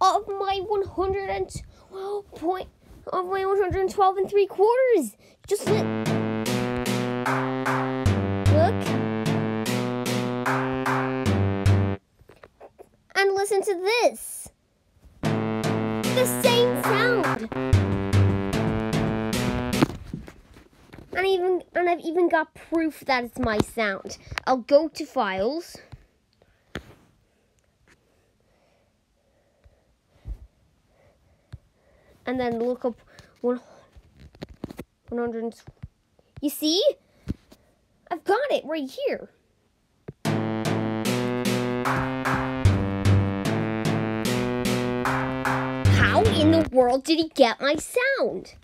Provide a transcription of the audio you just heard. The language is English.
of my 112 point of my 112 and three quarters. Just li- look and listen to this. The same sound. And even and I've even got proof that it's my sound. I'll go to files. And then look up one 100 You see? I've got it right here. How in the world did he get my sound?